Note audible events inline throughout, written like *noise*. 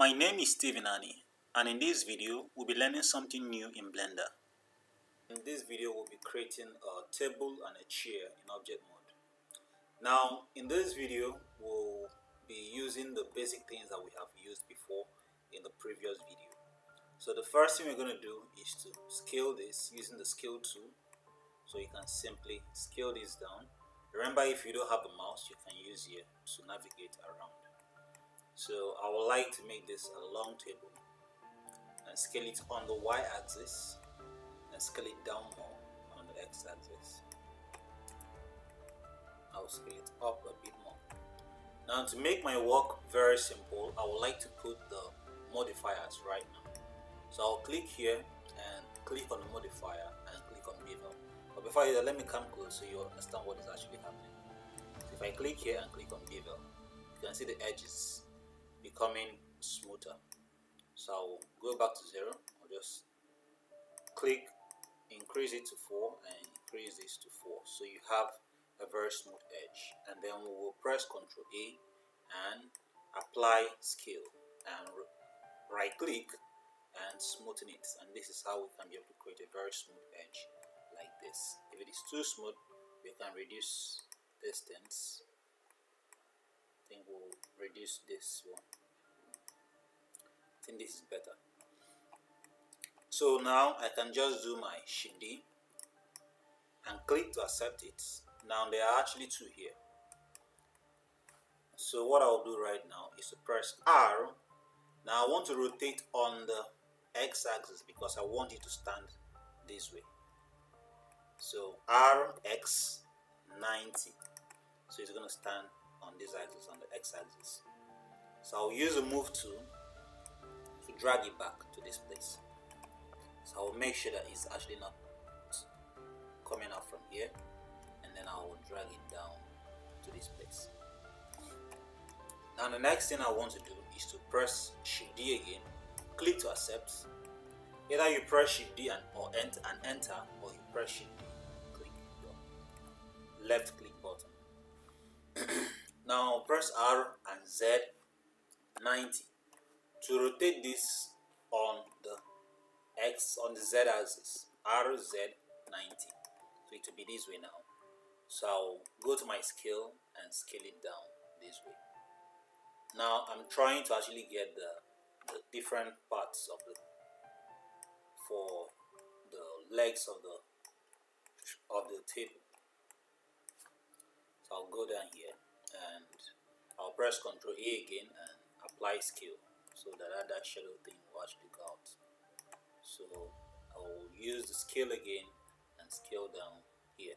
My name is Steven Ani and in this video we'll be learning something new in Blender. In this video we'll be creating a table and a chair in object mode. Now in this video we'll be using the basic things that we have used before in the previous video. So the first thing we're going to do is to scale this using the scale tool. So you can simply scale this down. Remember if you don't have a mouse you can use here to navigate around. So I would like to make this a long table and scale it on the y-axis and scale it down more on the x-axis. I'll scale it up a bit more. Now to make my work very simple, I would like to put the modifiers right now. So I'll click here and click on the modifier and click on bevel. But before that, let me come close so you understand what is actually happening. So if I click here and click on bevel, you can see the edges becoming smoother. So go back to zero. I'll just click, increase it to four and increase this to four. So you have a very smooth edge. And then we will press Ctrl A and apply scale and right click and smoothen it. And this is how we can be able to create a very smooth edge like this. If it is too smooth, we can reduce distance. Think we'll reduce this one. I think this is better. So now I can just do my Shift D and click to accept it. Now there are actually two here. So what I'll do right now is to press R. Now I want to rotate on the x-axis because I want it to stand this way so rx 90 so it's going to stand on this axis on the x-axis so I'll use the move tool to drag it back to this place. So I'll make sure that it's actually not coming out from here and then I will drag it down to this place. Now the next thing I want to do is to press shift D again. Click to accept. Either you press shift D and or enter and enter or you press shift D. Click your left click button *clears throat* now press R and Z 90 to rotate this on the X on the Z axis R Z 90 so it will be this way now. So I'll go to my scale and scale it down this way. Now I'm trying to actually get the the different parts of the for the legs of the of the table. So I'll go down here and I'll press ctrl A again and apply scale so that that shadow thing will actually go out so I'll use the scale again and scale down here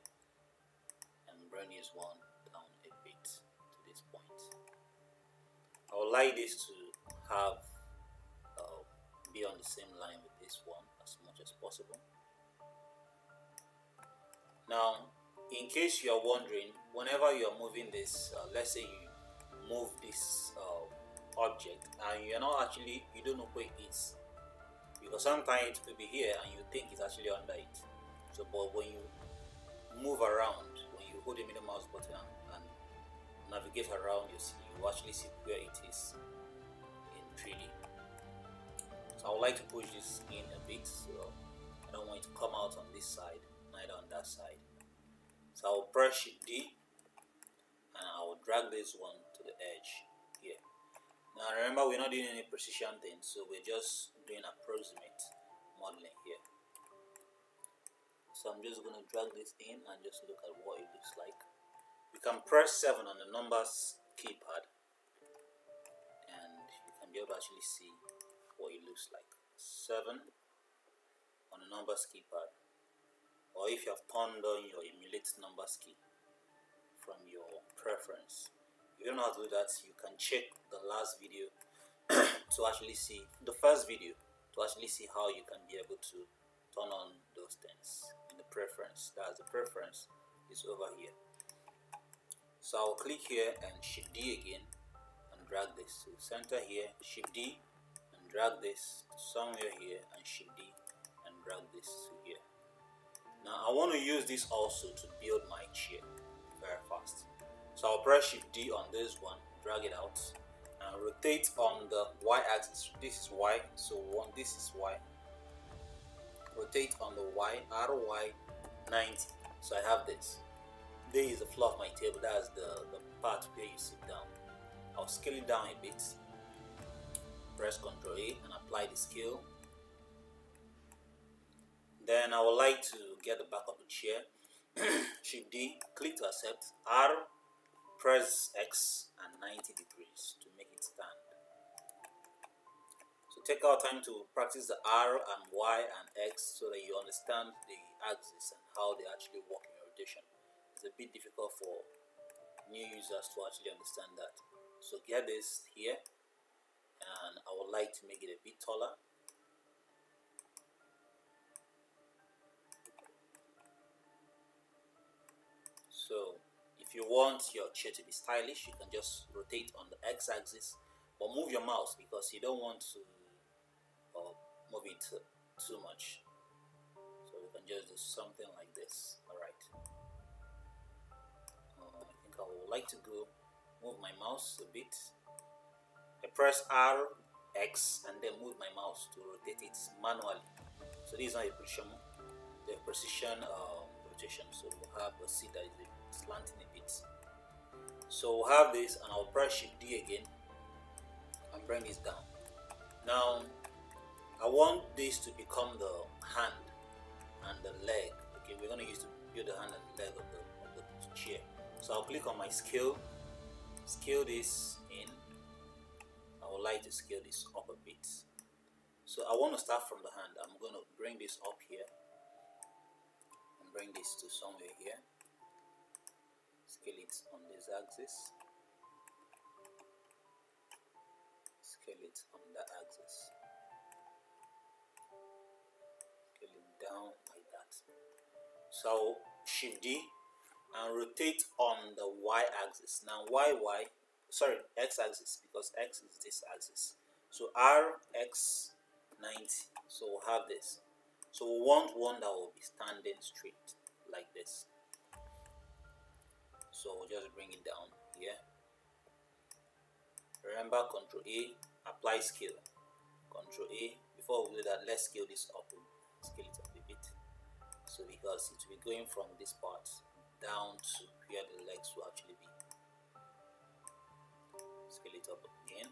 and bring this one down a bit to this point I would like this to have uh, be on the same line with this one as much as possible. Now, in case you are wondering, whenever you are moving this, uh, let's say you move this uh, object and you're not actually, you don't know where it is. Because sometimes it could be here and you think it's actually under it. So, but when you move around, when you hold the middle mouse button and, and navigate around, you see, you actually see where it is in 3D. So I would like to push this in a bit so I don't want it to come out on this side, neither on that side. So I will press Shift D and I will drag this one to the edge here. Now remember we're not doing any precision thing so we're just doing approximate modeling here. So I'm just going to drag this in and just look at what it looks like. You can press 7 on the numbers keypad and you can be able to actually see what it looks like 7 on the numbers keypad or if you have turned on your emulate numbers key from your preference if you don't know how to do that. You can check the last video *coughs* to actually see the first video to actually see how you can be able to turn on those things in the preference. That's the preference is over here. So I'll click here and shift D again and drag this to center here. Shift D and drag this somewhere here and shift D and drag this now I want to use this also to build my chair very fast. So I'll press shift D on this one drag it out and rotate on the y-axis. This is y so one this is y. Rotate on the y ry 90 so I have this. This is the floor of my table. That's the, the part where you sit down. I'll scale it down a bit. Press ctrl A and apply the scale. Then I would like to get the back of the chair shift D click to accept R press X and 90 degrees to make it stand. So take our time to practice the R and Y and X so that you understand the axis and how they actually work in rotation. It's a bit difficult for new users to actually understand that. So get this here and I would like to make it a bit taller if you want your chair to be stylish you can just rotate on the x-axis but move your mouse because you don't want to uh, move it too much so we can just do something like this all right uh, I think I would like to go move my mouse a bit I press R, X, and then move my mouse to rotate it manually. So this is not a precision, the precision um, rotation. So we have a seat that is slanting a bit. So we'll have this, and I'll press Shift D again and bring this down. Now, I want this to become the hand and the leg. Okay, we're gonna use to build the hand and leg of the, of the chair. So I'll click on my scale, scale this in I would like to scale this up a bit. So I want to start from the hand. I'm going to bring this up here and bring this to somewhere here. It on this axis. Scale it on that axis. Scale it down like that. So Shift D and rotate on the Y axis. Now Y Y sorry x-axis because x is this axis so r x 90 so we'll have this so we want one that will be standing straight like this so we'll just bring it down here. Remember control a apply scale. Control a before we do that let's scale this up. Scale it up a bit. So because it will be going from this part down to where the legs will actually be. Scale it up again.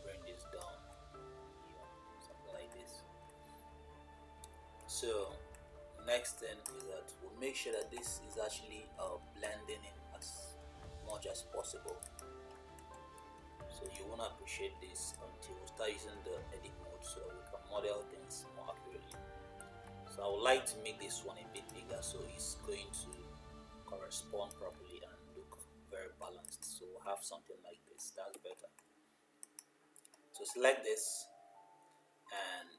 Bring this down here something like this. So next thing is that we'll make sure that this is actually uh, blending in as much as possible. So you won't appreciate this until we start using the edit mode so we can model things more accurately. So I would like to make this one a bit bigger so it's going to correspond properly and look very balanced. So we'll have something like this. That's better. So select this and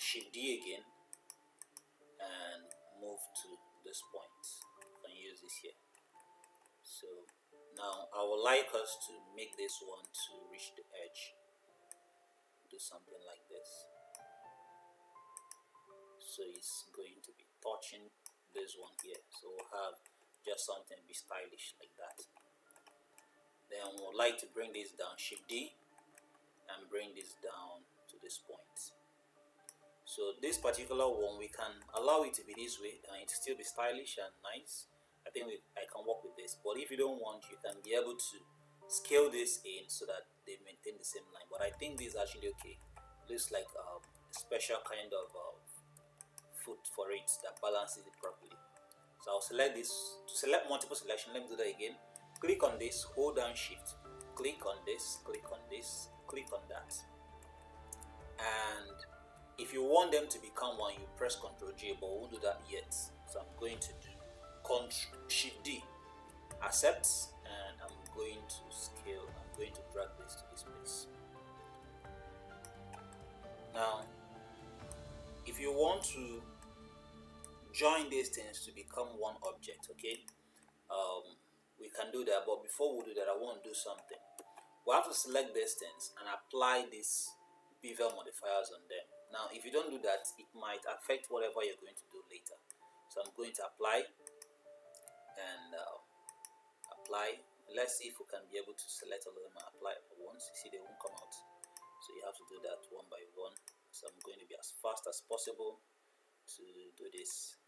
shift D again and move to this point and use this here so now I would like us to make this one to reach the edge. Do something like this. So it's going to be touching this one here. So we'll have just something be stylish like that. Then we'd like to bring this down shift D and bring this down to this point so this particular one we can allow it to be this way and it still be stylish and nice. I think we, I can work with this. But if you don't want you can be able to scale this in so that they maintain the same line. But I think this is actually okay. It looks like a special kind of uh, foot for it that balances it properly. So I'll select this. To select multiple selection let me do that again. Click on this hold down shift. Click on this click on this click on that. And if you want them to become one you press ctrl J but we won't do that yet. So I'm going to do ctrl shift D. Accept and I'm going to scale I'm going to drag this to this place. Now if you want to join these things to become one object okay um, we can do that but before we do that I want to do something. We have to select these things and apply these bevel modifiers on them now if you don't do that it might affect whatever you're going to do later. So I'm going to apply and uh, apply. Let's see if we can be able to select all of them and apply at once. You see they won't come out. So you have to do that one by one. So I'm going to be as fast as possible to do this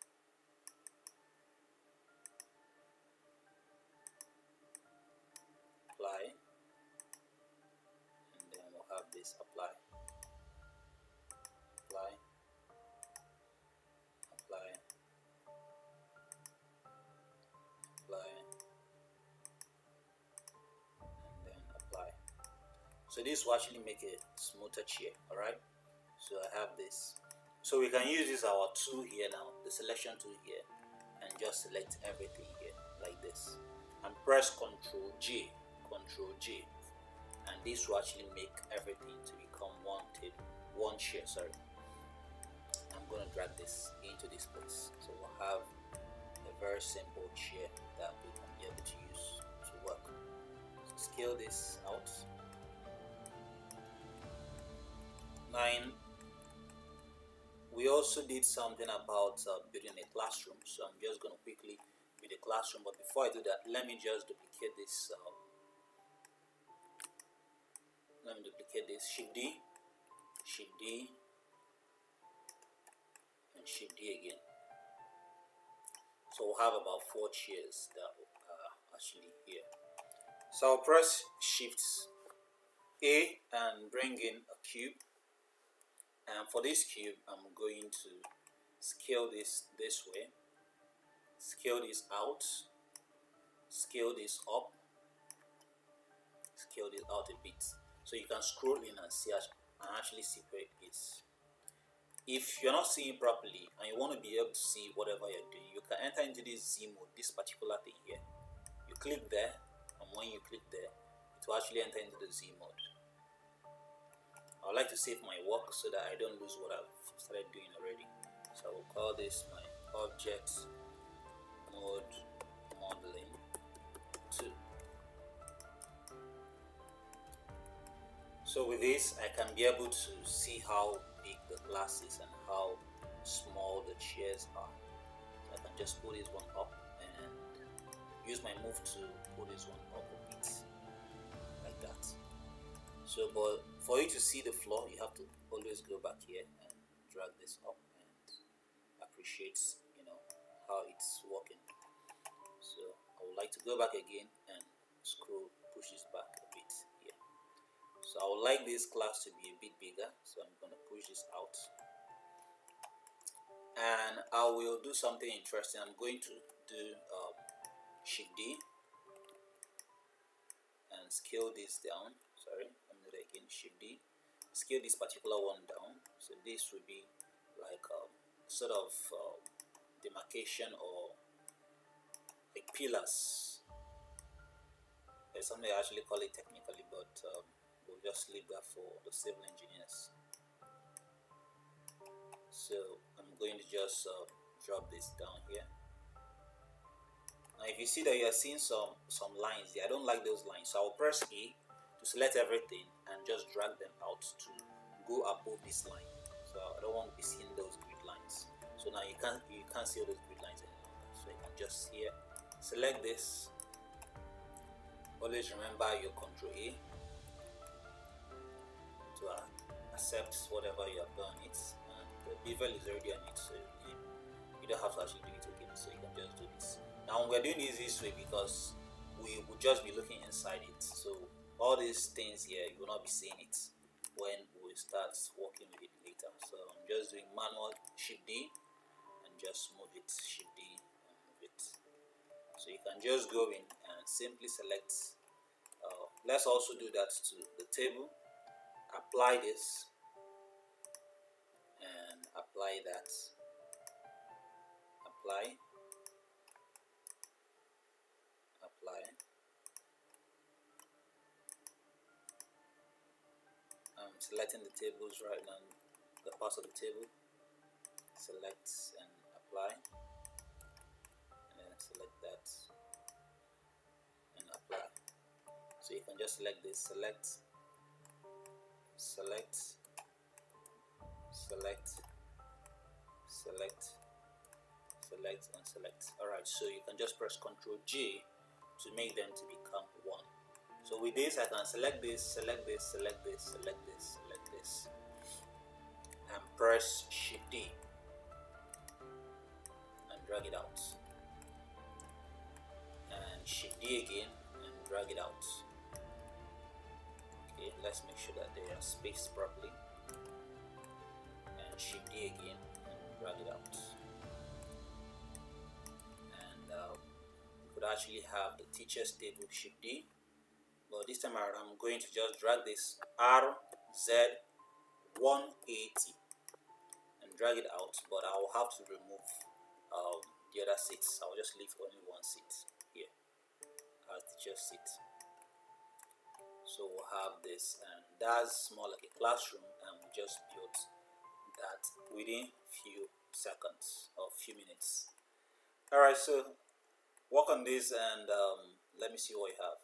so this will actually make a smoother chair all right so I have this. So we can use this our tool here now the selection tool here and just select everything here like this. And press ctrl J ctrl J. And this will actually make everything to become one table one chair sorry. I'm gonna drag this into this place. So we'll have a very simple chair that we can be able to use to work. So scale this out 9 we also did something about uh, building a classroom. So I'm just going to quickly build a classroom but before I do that let me just duplicate this uh, let me duplicate this shift D shift D and shift D again. So we'll have about four chairs that are actually here. So I'll press shift A and bring in a cube and for this cube I'm going to scale this this way. Scale this out. Scale this up. Scale this out a bit. So you can scroll in and see and actually see where it is. If you're not seeing properly and you want to be able to see whatever you're doing you can enter into this Z mode this particular thing here. You click there and when you click there it will actually enter into the Z mode I would like to save my work so that I don't lose what I've started doing already. So I will call this my object mode modeling 2. So with this, I can be able to see how big the glass is and how small the chairs are. So I can just pull this one up and use my move to pull this one up So but for you to see the floor you have to always go back here and drag this up and appreciate you know how it's working. So I would like to go back again and scroll push this back a bit here. So I would like this class to be a bit bigger so I'm going to push this out. And I will do something interesting. I'm going to do um, shift D and scale this down sorry scale this particular one down. So this will be like a um, sort of uh, demarcation or like pillars. There's something I actually call it technically but um, we'll just leave that for the civil engineers. So I'm going to just uh, drop this down here. Now if you see that you are seeing some some lines there I don't like those lines. So I'll press E to select everything and just drag them out to go above this line. So I don't want to be seeing those grid lines. So now you can't you can't see those grid lines anymore. So you can just here select this. Always remember your control A to accept whatever you have done it. And the bevel is already on it so you, you don't have to actually do it again. So you can just do this. Now we're doing this this way because we will just be looking inside it. So all these things here you will not be seeing it when we start working with it later. So I'm just doing manual shift D and just move it shift D and move it. So you can just go in and simply select uh, let's also do that to the table. Apply this and apply that. Apply selecting the tables right now the parts of the table. Select and apply. And then select that and apply. So you can just select this. Select select select select select and select. Alright so you can just press ctrl G to make them to become one. So with this, I can select this, select this, select this, select this, select this, and press Shift D and drag it out. And Shift D again and drag it out. Okay, let's make sure that they are spaced properly. And Shift D again and drag it out. And uh, you could actually have the teachers table Shift D but this time around I'm going to just drag this RZ180 and drag it out but I will have to remove um, the other seats. I will just leave only one seat here as the just seat. So we'll have this and that's more like a classroom and we just built that within few seconds or few minutes. Alright so work on this and um, let me see what you have